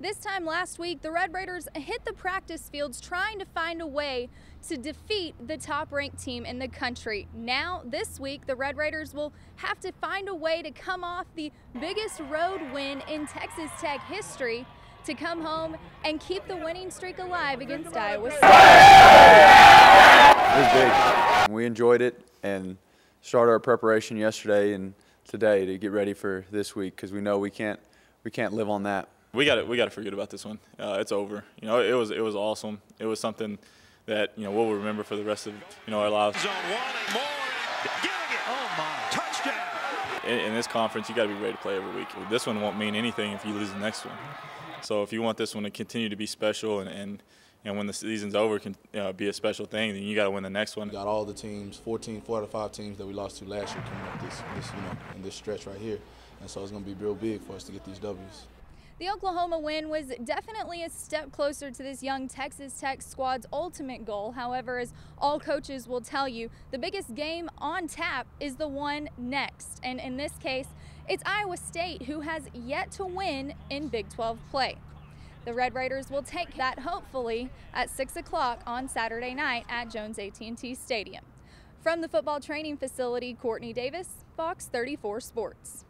This time last week, the Red Raiders hit the practice fields trying to find a way to defeat the top ranked team in the country. Now, this week, the Red Raiders will have to find a way to come off the biggest road win in Texas Tech history to come home and keep the winning streak alive against Iowa State. It was big. We enjoyed it and started our preparation yesterday and today to get ready for this week because we know we can't we can't live on that. We got to we got to forget about this one. Uh, it's over. You know, it was it was awesome. It was something that you know we'll remember for the rest of you know our lives. Zone one more. Getting it. Oh my! Touchdown. In, in this conference, you got to be ready to play every week. This one won't mean anything if you lose the next one. So if you want this one to continue to be special and and, and when the season's over can uh, be a special thing, then you got to win the next one. We got all the teams, 14, four out of five teams that we lost to last year coming up this, this you know, in this stretch right here, and so it's going to be real big for us to get these W's. The Oklahoma win was definitely a step closer to this young Texas Tech squad's ultimate goal. However, as all coaches will tell you, the biggest game on tap is the one next. And in this case, it's Iowa State who has yet to win in Big 12 play. The Red Raiders will take that hopefully at 6 o'clock on Saturday night at Jones AT&T Stadium. From the football training facility, Courtney Davis, Fox 34 Sports.